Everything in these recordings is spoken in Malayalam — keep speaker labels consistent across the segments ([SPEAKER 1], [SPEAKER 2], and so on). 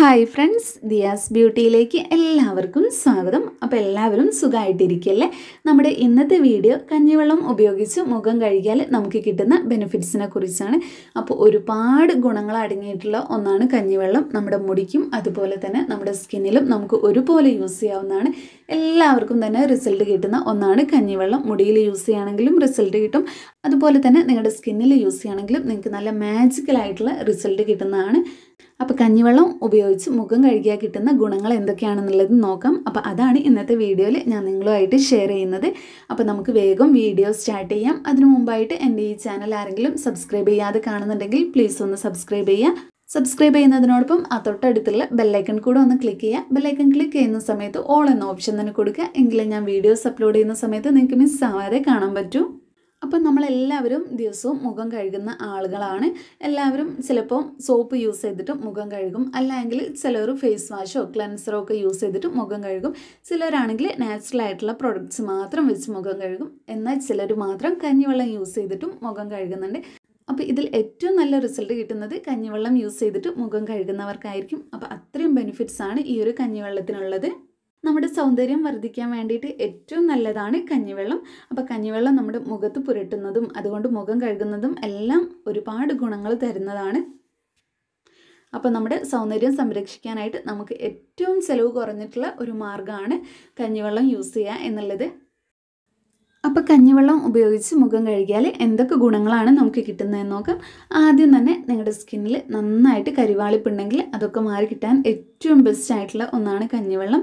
[SPEAKER 1] ഹായ് ഫ്രണ്ട്സ് ദിയാസ് ബ്യൂട്ടിയിലേക്ക് എല്ലാവർക്കും സ്വാഗതം. അപ്പോൾ എല്ലാവരും സുഖമായിട്ടിരിക്കല്ലേ നമ്മുടെ ഇന്നത്തെ വീഡിയോ കഞ്ഞിവെള്ളം ഉപയോഗിച്ച് മുഖം കഴുകിയാൽ നമുക്ക് കിട്ടുന്ന ബെനിഫിറ്റ്സിനെ കുറിച്ചാണ്. അപ്പോൾ ഒരുപാട് ഗുണങ്ങൾ അടങ്ങിയിട്ടുള്ള ഒന്നാണ് കഞ്ഞിവെള്ളം. നമ്മുടെ മുടിക്കും അതുപോലെ തന്നെ നമ്മുടെ സ്കിന്നിലും നമുക്ക് ഒരുപോലെ യൂസ് ചെയ്യാവുന്നതാണ്. എല്ലാവർക്കും തന്നെ റിസൾട്ട് കിട്ടുന്ന ഒന്നാണ് കഞ്ഞിവെള്ളം. മുടിയിൽ യൂസ് ചെയ്യുകയാണെങ്കിലും റിസൾട്ട് കിട്ടും. അതുപോലെ തന്നെ നിങ്ങളുടെ സ്കിന്നിൽ യൂസ് ചെയ്യുകയാണെങ്കിലും നിങ്ങൾക്ക് നല്ല മാജിക്കലായിട്ടുള്ള റിസൾട്ട് കിട്ടുന്നതാണ്. അപ്പോൾ കഞ്ഞിവെള്ളം ഉപയോഗിച്ച് മുഖം കഴുകിയാൽ കിട്ടുന്ന ഗുണങ്ങൾ എന്തൊക്കെയാണെന്നുള്ളത് നോക്കാം. അപ്പോൾ അതാണ് ഇന്നത്തെ വീഡിയോയിൽ ഞാൻ നിങ്ങളുമായിട്ട് ഷെയർ ചെയ്യുന്നത്. അപ്പോൾ നമുക്ക് വേഗം വീഡിയോ സ്റ്റാർട്ട് ചെയ്യാം. അതിനു മുമ്പായിട്ട് എന്റെ ഈ ചാനൽ ആരെങ്കിലും സബ്സ്ക്രൈബ് ചെയ്യാതെ കാണുന്നുണ്ടെങ്കിൽ പ്ലീസ് ഒന്ന് സബ്സ്ക്രൈബ് ചെയ്യുക. സബ്സ്ക്രൈബ് ചെയ്യുന്നതിനോടൊപ്പം ആ തൊട്ടടുത്തുള്ള ബെല്ലൈക്കൺ കൂടെ ഒന്ന് ക്ലിക്ക് ചെയ്യുക. ബെല്ലൈക്കൺ ക്ലിക്ക് ചെയ്യുന്ന സമയത്ത് ഓൾ എന്ന ഓപ്ഷൻ തന്നെ കൊടുക്കുക. എങ്കിലും ഞാൻ വീഡിയോസ് അപ്ലോഡ് ചെയ്യുന്ന സമയത്ത് നിങ്ങൾക്ക് മിസ് ആവാതെ കാണാൻ പറ്റൂ. അപ്പം നമ്മളെല്ലാവരും ദിവസവും മുഖം കഴുകുന്ന ആളുകളാണ്. എല്ലാവരും ചിലപ്പോൾ സോപ്പ് യൂസ് ചെയ്തിട്ട് മുഖം കഴുകും. അല്ലെങ്കിൽ ചിലർ ഫേസ് വാഷോ ക്ലൻസറോ ഒക്കെ യൂസ് ചെയ്തിട്ട് മുഖം കഴുകും. ചിലരാണെങ്കിൽ നാച്ചുറൽ ആയിട്ടുള്ള പ്രൊഡക്ട്സ് മാത്രം വെച്ച് മുഖം കഴുകും. എന്നാൽ ചിലർ മാത്രം കഞ്ഞിവെള്ളം യൂസ് ചെയ്തിട്ടും മുഖം കഴുകുന്നുണ്ട്. അപ്പോൾ ഇതിൽ ഏറ്റവും നല്ല റിസൾട്ട് കിട്ടുന്നത് കഞ്ഞിവെള്ളം യൂസ് ചെയ്തിട്ട് മുഖം കഴുകുന്നവർക്കായിരിക്കും. അപ്പോൾ അത്രയും ബെനിഫിറ്റ്സ് ആണ് ഈ ഒരു കഞ്ഞിവെള്ളത്തിനുള്ളത്. നമ്മുടെ സൗന്ദര്യം വർദ്ധിക്കാൻ വേണ്ടിയിട്ട് ഏറ്റവും നല്ലതാണ് കഞ്ഞിവെള്ളം. അപ്പോൾ കഞ്ഞിവെള്ളം നമ്മുടെ മുഖത്ത് പുരട്ടുന്നതും അതുകൊണ്ട് മുഖം കഴുകുന്നതും എല്ലാം ഒരുപാട് ഗുണങ്ങൾ തരുന്നതാണ്. അപ്പോൾ നമ്മുടെ സൗന്ദര്യം സംരക്ഷിക്കാനായിട്ട് നമുക്ക് ഏറ്റവും ചിലവ് കുറഞ്ഞിട്ടുള്ള ഒരു മാർഗമാണ് കഞ്ഞിവെള്ളം യൂസ് ചെയ്യുക എന്നുള്ളത്. അപ്പോൾ കഞ്ഞിവെള്ളം ഉപയോഗിച്ച് മുഖം കഴുകിയാൽ എന്തൊക്കെ ഗുണങ്ങളാണ് നമുക്ക് കിട്ടുന്നതെന്ന് നോക്കാം. ആദ്യം തന്നെ നിങ്ങളുടെ സ്കിന്നിൽ നന്നായിട്ട് കരിവാളിപ്പുണ്ടെങ്കിൽ അതൊക്കെ മാറി കിട്ടാൻ ഏറ്റവും ബെസ്റ്റ് ആയിട്ടുള്ള ഒന്നാണ് കഞ്ഞിവെള്ളം.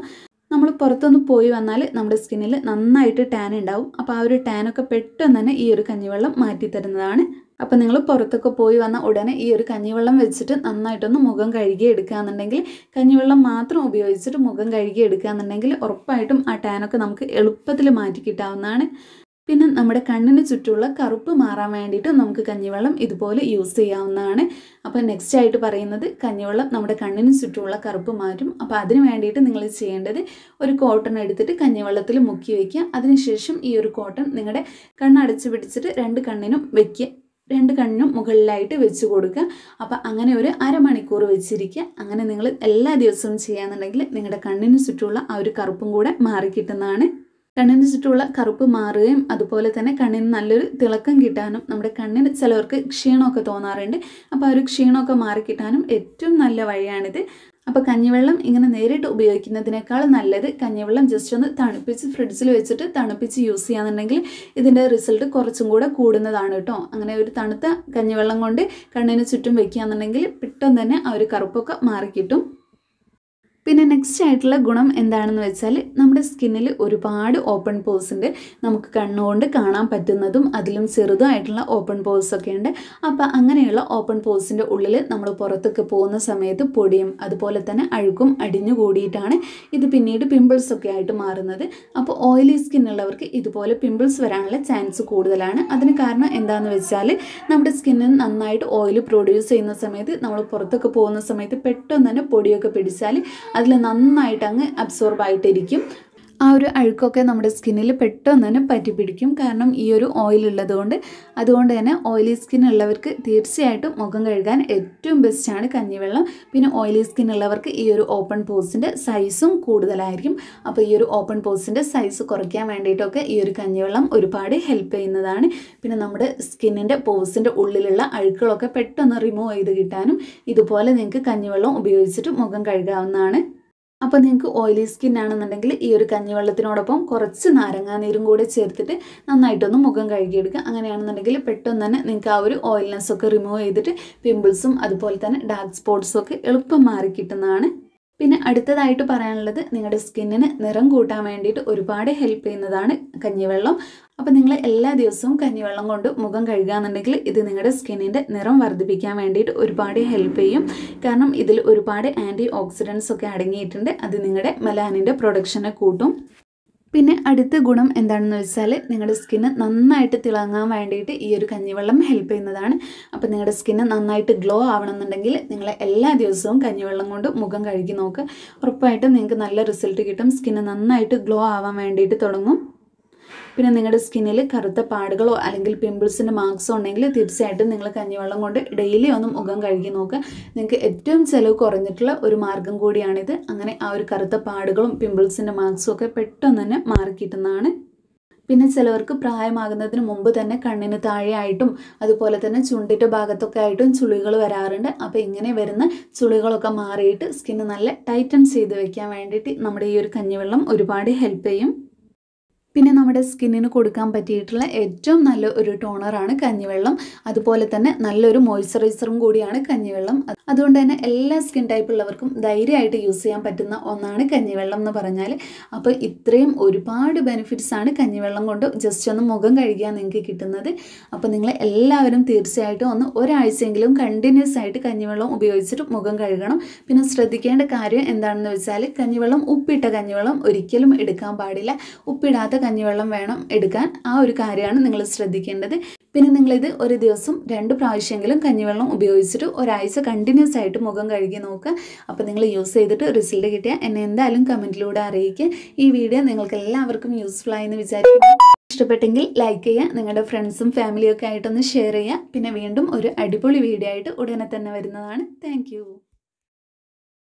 [SPEAKER 1] നമ്മൾ പുറത്തൊന്ന് പോയി വന്നാൽ നമ്മുടെ സ്കിന്നിൽ നന്നായിട്ട് ടാൻ ഉണ്ടാവും. അപ്പോൾ ആ ഒരു ടാനൊക്കെ പെട്ടെന്ന് തന്നെ ഈ ഒരു കഞ്ഞിവെള്ളം മാറ്റി തരുന്നതാണ് അപ്പോൾ നിങ്ങൾ പുറത്തൊക്കെ പോയി വന്ന ഉടനെ ഈ ഒരു കഞ്ഞിവെള്ളം വെച്ചിട്ട് നന്നായിട്ടൊന്ന് മുഖം കഴുകി എടുക്കുകയെന്നുണ്ടെങ്കിൽ കഞ്ഞിവെള്ളം മാത്രം ഉപയോഗിച്ചിട്ട് മുഖം കഴുകി എടുക്കുകയെന്നുണ്ടെങ്കിൽ ഉറപ്പായിട്ടും ആ ടാനൊക്കെ നമുക്ക് എളുപ്പത്തിൽ മാറ്റി കിട്ടാവുന്നതാണ്. പിന്നെ നമ്മുടെ കണ്ണിന് ചുറ്റുമുള്ള കറുപ്പ് മാറാൻ വേണ്ടിയിട്ട് നമുക്ക് കഞ്ഞിവെള്ളം ഇതുപോലെ യൂസ് ചെയ്യാവുന്നതാണ്. അപ്പോൾ നെക്സ്റ്റ് ആയിട്ട് പറയുന്നത് കഞ്ഞിവെള്ളം നമ്മുടെ കണ്ണിന് ചുറ്റുമുള്ള കറുപ്പ് മാറ്റും. അപ്പോൾ അതിന് വേണ്ടിയിട്ട് നിങ്ങൾ ചെയ്യേണ്ടത് ഒരു കോട്ടൺ എടുത്തിട്ട് കഞ്ഞിവെള്ളത്തിൽ മുക്കി വയ്ക്കുക അതിനുശേഷം ഈ ഒരു കോട്ടൺ നിങ്ങളുടെ കണ്ണടച്ച് പിടിച്ചിട്ട് രണ്ട് കണ്ണിനും വെക്കുക. രണ്ട് കണ്ണിനും മുകളിലായിട്ട് വെച്ച് കൊടുക്കുക. അപ്പോൾ അങ്ങനെ ഒരു അരമണിക്കൂർ വെച്ചിരിക്കുക. അങ്ങനെ നിങ്ങൾ എല്ലാ ദിവസവും ചെയ്യാന്നുണ്ടെങ്കിൽ നിങ്ങളുടെ കണ്ണിന് ചുറ്റുമുള്ള ആ ഒരു കറുപ്പും കൂടെ മാറിക്കിട്ടുന്നതാണ് കണ്ണിന് ചുറ്റുമുള്ള കറുപ്പ് മാറുകയും അതുപോലെ തന്നെ കണ്ണിന് നല്ലൊരു തിളക്കം കിട്ടാനും നമ്മുടെ കണ്ണിന് ചിലവർക്ക് ക്ഷീണമൊക്കെ തോന്നാറുണ്ട്. അപ്പോൾ ആ ഒരു ക്ഷീണമൊക്കെ മാറിക്കിട്ടാനും ഏറ്റവും നല്ല വഴിയാണിത്. അപ്പോൾ കഞ്ഞിവെള്ളം ഇങ്ങനെ നേരിട്ട് ഉപയോഗിക്കുന്നതിനേക്കാൾ നല്ലത് കഞ്ഞിവെള്ളം ജസ്റ്റ് ഒന്ന് തണുപ്പിച്ച് ഫ്രിഡ്ജിൽ വെച്ചിട്ട് തണുപ്പിച്ച് യൂസ് ചെയ്യാന്നുണ്ടെങ്കിൽ ഇതിന്റെ റിസൾട്ട് കുറച്ചും കൂടെ കൂടുന്നതാണ് കേട്ടോ. അങ്ങനെ ഒരു തണുത്ത കഞ്ഞിവെള്ളം കൊണ്ട് കണ്ണിന് ചുറ്റും വെക്കുകയാണെന്നുണ്ടെങ്കിൽ പെട്ടെന്ന് തന്നെ ആ ഒരു കറുപ്പൊക്കെ മാറിക്കിട്ടും. പിന്നെ നെക്സ്റ്റ് ആയിട്ടുള്ള ഗുണം എന്താണെന്ന് വെച്ചാൽ നമ്മുടെ സ്കിന്നിൽ ഒരുപാട് ഓപ്പൺ പോൾസിന്റെ നമുക്ക് കണ്ണുകൊണ്ട് കാണാൻ പറ്റുന്നതും അതിലും ചെറുതായിട്ടുള്ള ഓപ്പൺ പോൾസൊക്കെ ഉണ്ട്. അപ്പോൾ അങ്ങനെയുള്ള ഓപ്പൺ പോൾസിന്റെ ഉള്ളിൽ നമ്മൾ പുറത്തൊക്കെ പോകുന്ന സമയത്ത് പൊടിയും അതുപോലെ തന്നെ അഴുക്കും അടിഞ്ഞു കൂടിയിട്ടാണ് ഇത് പിന്നീട് പിമ്പിൾസ് ഒക്കെ ആയിട്ട് മാറുന്നത്. അപ്പോൾ ഓയിലി സ്കിൻ ഉള്ളവർക്ക് ഇതുപോലെ പിമ്പിൾസ് വരാനുള്ള ചാൻസ് കൂടുതലാണ്. അതിന് കാരണം എന്താണെന്ന് വെച്ചാൽ നമ്മുടെ സ്കിന്നിൽ നന്നായിട്ട് ഓയിൽ പ്രൊഡ്യൂസ് ചെയ്യുന്ന സമയത്ത് നമ്മൾ പുറത്തൊക്കെ പോകുന്ന സമയത്ത് പെട്ടെന്ന് തന്നെ പൊടിയൊക്കെ പിടിച്ചാൽ അതിൽ നന്നായിട്ട് അങ്ങ് അബ്സോർബ് ആയിട്ടിരിക്കും. ആ ഒരു അഴുക്കൊക്കെ നമ്മുടെ സ്കിന്നിൽ പെട്ടെന്ന് തന്നെ പറ്റി പിടിക്കും. കാരണം ഈ ഒരു ഓയിൽ ഉള്ളതുകൊണ്ട് അതുകൊണ്ട് തന്നെ ഓയിലി സ്കിൻ ഉള്ളവർക്ക് തീർച്ചയായിട്ടും മുഖം കഴുകാൻ ഏറ്റവും ബെസ്റ്റാണ് കഞ്ഞിവെള്ളം. പിന്നെ ഓയിലി സ്കിൻ ഉള്ളവർക്ക് ഈ ഒരു ഓപ്പൺ പോസിന്റെ സൈസും കൂടുതലായിരിക്കും. അപ്പോൾ ഈ ഒരു ഓപ്പൺ പോസിന്റെ സൈസ് കുറയ്ക്കാൻ വേണ്ടിയിട്ടൊക്കെ ഈ ഒരു കഞ്ഞിവെള്ളം ഒരുപാട് ഹെൽപ്പ് ചെയ്യുന്നതാണ്. പിന്നെ നമ്മുടെ സ്കിന്നിന്റെ പോസിന്റെ ഉള്ളിലുള്ള അഴുക്കുകളൊക്കെ പെട്ടെന്ന് റിമൂവ് ചെയ്ത് കിട്ടാനും ഇതുപോലെ നിങ്ങൾക്ക് കഞ്ഞിവെള്ളം ഉപയോഗിച്ചിട്ട് മുഖം കഴുകാവുന്നതാണ്. അപ്പോൾ നിങ്ങൾക്ക് ഓയിലി സ്കിൻ ആണെന്നുണ്ടെങ്കിൽ ഈ ഒരു കഞ്ഞിവെള്ളത്തിനോടൊപ്പം കുറച്ച് നാരങ്ങാനീരും കൂടെ ചേർത്തിട്ട് നന്നായിട്ടൊന്ന് മുഖം കഴുകിയെടുക്കുക. അങ്ങനെയാണെന്നുണ്ടെങ്കിൽ പെട്ടെന്ന് തന്നെ നിങ്ങൾക്ക് ആ ഒരു ഓയിൽനെസ് ഒക്കെ റിമൂവ് ചെയ്തിട്ട് പിമ്പിൾസും അതുപോലെ തന്നെ ഡാർക്ക് സ്പോട്ട്സും ഒക്കെ എളുപ്പം മാറി കിട്ടുന്നതാണ്. പിന്നെ അടുത്തതായിട്ട് പറയാനുള്ളത് നിങ്ങളുടെ സ്കിന്നിന് നിറം കൂട്ടാൻ വേണ്ടിയിട്ട് ഒരുപാട് ഹെൽപ്പ് ചെയ്യുന്നതാണ് കഞ്ഞിവെള്ളം. അപ്പോൾ നിങ്ങൾ എല്ലാ ദിവസവും കഞ്ഞിവെള്ളം കൊണ്ട് മുഖം കഴുകുകയെന്നുണ്ടെങ്കിൽ ഇത് നിങ്ങളുടെ സ്കിന്നിന്റെ നിറം വർദ്ധിപ്പിക്കാൻ വേണ്ടിയിട്ട് ഒരുപാട് ഹെൽപ്പ് ചെയ്യും. കാരണം ഇതിൽ ഒരുപാട് ആന്റി ഓക്സിഡൻസ് ഒക്കെ അടങ്ങിയിട്ടുണ്ട്. അത് നിങ്ങളുടെ മെലാനിന്റെ പ്രൊഡക്ഷനെ കൂട്ടും. പിന്നെ അടുത്ത ഗുണം എന്താണെന്ന് വെച്ചാൽ നിങ്ങളുടെ സ്കിന്ന് നന്നായിട്ട് തിളങ്ങാൻ വേണ്ടിയിട്ട് ഈ ഒരു കഞ്ഞിവെള്ളം ഹെൽപ്പ് ചെയ്യുന്നതാണ്. അപ്പോൾ നിങ്ങളുടെ സ്കിന്ന് നന്നായിട്ട് ഗ്ലോ ആവണമെന്നുണ്ടെങ്കിൽ നിങ്ങൾ എല്ലാ ദിവസവും കഞ്ഞിവെള്ളം കൊണ്ട് മുഖം കഴുകി നോക്കുക ഉറപ്പായിട്ടും നിങ്ങൾക്ക് നല്ല റിസൾട്ട് കിട്ടും. സ്കിന്ന് നന്നായിട്ട് ഗ്ലോ ആവാൻ വേണ്ടിയിട്ട് തുടങ്ങും. പിന്നെ നിങ്ങളുടെ സ്കിന്നിൽ കറുത്ത പാടുകളോ അല്ലെങ്കിൽ പിമ്പിൾസിന്റെ മാർക്സോ ഉണ്ടെങ്കിൽ തീർച്ചയായിട്ടും നിങ്ങൾ കഞ്ഞിവെള്ളം കൊണ്ട് ഡെയിലി ഒന്ന് മുഖം കഴുകി നോക്കുക നിങ്ങൾക്ക് ഏറ്റവും ചിലവ് കുറഞ്ഞിട്ടുള്ള ഒരു മാർഗം കൂടിയാണിത്. അങ്ങനെ ആ ഒരു കറുത്ത പാടുകളും പിമ്പിൾസിന്റെ മാർക്സും ഒക്കെ പെട്ടെന്ന് തന്നെ മാറിക്കിട്ടുന്നതാണ് പിന്നെ ചിലവർക്ക് പ്രായമാകുന്നതിന് മുമ്പ് തന്നെ കണ്ണിന് താഴെയായിട്ടും അതുപോലെ തന്നെ ചുണ്ടിന്റെ ഭാഗത്തൊക്കെ ആയിട്ടും ചുളികൾ വരാറുണ്ട്. അപ്പോൾ ഇങ്ങനെ വരുന്ന ചുളികളൊക്കെ മാറിയിട്ട് സ്കിന്ന് നല്ല ടൈറ്റൻ ചെയ്ത് വെക്കാൻ വേണ്ടിയിട്ട് നമ്മുടെ ഈ ഒരു കഞ്ഞിവെള്ളം ഒരുപാട് ഹെൽപ്പ് ചെയ്യും. പിന്നെ നമ്മുടെ സ്കിന്നിന് കൊടുക്കാൻ പറ്റിയിട്ടുള്ള ഏറ്റവും നല്ല ഒരു ടോണറാണ് കഞ്ഞിവെള്ളം. അതുപോലെ തന്നെ നല്ലൊരു മോയ്സ്ചറൈസറും കൂടിയാണ് കഞ്ഞിവെള്ളം. അതുകൊണ്ട് തന്നെ എല്ലാ സ്കിൻ ടൈപ്പ് ഉള്ളവർക്കും ധൈര്യമായിട്ട് യൂസ് ചെയ്യാൻ പറ്റുന്ന ഒന്നാണ് കഞ്ഞിവെള്ളം എന്ന് പറഞ്ഞാൽ അപ്പോൾ ഇത്രയും ഒരുപാട് ബെനിഫിറ്റ്സ് ആണ് കഞ്ഞിവെള്ളം കൊണ്ട് ജസ്റ്റ് ഒന്ന് മുഖം കഴുകിയാൽ നിങ്ങൾക്ക് കിട്ടുന്നത്. അപ്പോൾ നിങ്ങൾ എല്ലാവരും തീർച്ചയായിട്ടും ഒന്ന് ഒരാഴ്ചയെങ്കിലും കണ്ടിന്യൂസ് ആയിട്ട് കഞ്ഞിവെള്ളം ഉപയോഗിച്ചിട്ട് മുഖം കഴുകണം. പിന്നെ ശ്രദ്ധിക്കേണ്ട കാര്യം എന്താണെന്ന് വെച്ചാൽ കഞ്ഞിവെള്ളം ഉപ്പിട്ട കഞ്ഞിവെള്ളം ഒരിക്കലും എടുക്കാൻ പാടില്ല. ഉപ്പിടാത്ത കഞ്ഞിവെള്ളം വേണം എടുക്കാൻ. ആ ഒരു കാര്യമാണ് നിങ്ങൾ ശ്രദ്ധിക്കേണ്ടത്. പിന്നെ നിങ്ങളിത് ഒരു ദിവസം രണ്ട് പ്രാവശ്യമെങ്കിലും കഞ്ഞിവെള്ളം ഉപയോഗിച്ചിട്ട് ഒരാഴ്ച കണ്ടിന്യൂസ് ആയിട്ട് മുഖം കഴുകി നോക്കുക. അപ്പോൾ നിങ്ങൾ യൂസ് ചെയ്തിട്ട് റിസൾട്ട് കിട്ടിയാൽ എന്നെ എന്തായാലും കമന്റിലൂടെ അറിയിക്കുക. ഈ വീഡിയോ നിങ്ങൾക്ക് എല്ലാവർക്കും യൂസ്ഫുൾ ആയെന്ന് വിചാരിക്കുന്നു. ഇഷ്ടപ്പെട്ടെങ്കിൽ ലൈക്ക് ചെയ്യുക നിങ്ങളുടെ ഫ്രണ്ട്സും ഫാമിലിയൊക്കെ ആയിട്ടൊന്ന് ഷെയർ ചെയ്യുക. പിന്നെ വീണ്ടും ഒരു അടിപൊളി വീഡിയോ ആയിട്ട് ഉടനെ തന്നെ വരുന്നതാണ്. താങ്ക്